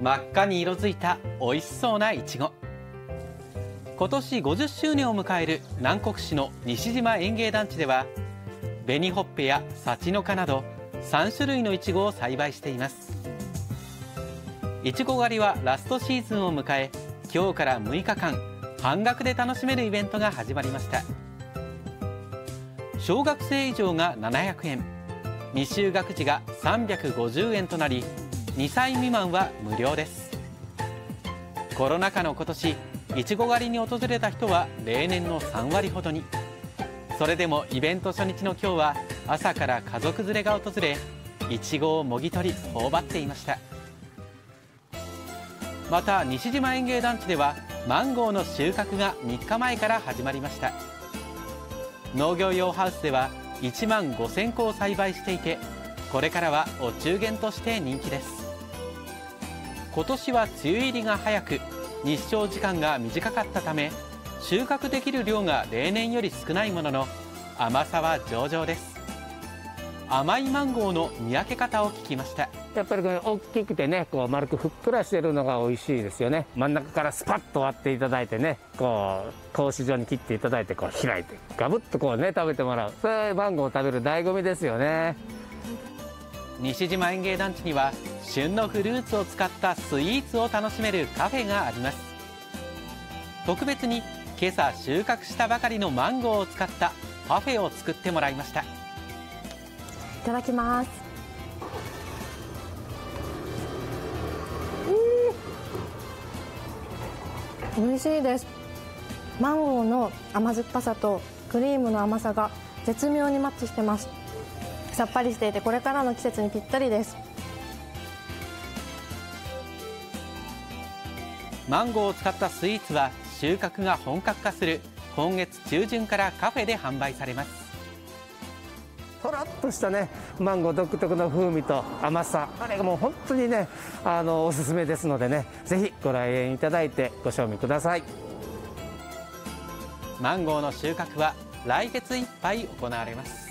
真っ赤に色づいた美味しそうないちご今年50周年を迎える南国市の西島園芸団地では紅ほっぺや幸の花など3種類のいちごを栽培しています。いちご狩りはラストシーズンを迎え今日から6日間半額で楽しめるイベントが始まりました。小学生以上が700円未就学児が350円となり2歳未満は無料です。コロナ禍の今年いちご狩りに訪れた人は例年の3割ほどに。それでもイベント初日の今日は朝から家族連れが訪れいちごをもぎ取り頬張っていました。また西島園芸団地ではマンゴーの収穫が3日前から始まりました。農業用ハウスでは1万5000個を栽培していてこれからはお中元として人気です。今年は梅雨入りが早く日照時間が短かったため収穫できる量が例年より少ないものの甘さは上々です。甘いマンゴーの見分け方を聞きました。やっぱりこれ大きくてねこう丸くふっくらしてるのが美味しいですよね。真ん中からスパッと割っていただいてねこう格子状に切っていただいてこう開いてガブッとこうね食べてもらう。それマンゴーを食べる醍醐味ですよね。西島園芸団地には旬のフルーツを使ったスイーツを楽しめるカフェがあります。特別に今朝収穫したばかりのマンゴーを使ったパフェを作ってもらいました。いただきます。うん。美味しいです。マンゴーの甘酸っぱさとクリームの甘さが絶妙にマッチしてます。さっぱりしていてこれからの季節にぴったりです。マンゴーを使ったスイーツは収穫が本格化する今月中旬からカフェで販売されます。とろっとしたねマンゴー独特の風味と甘さあれがもう本当にねあのおすすめですのでねぜひご来園いただいてご賞味ください。マンゴーの収穫は来月いっぱい行われます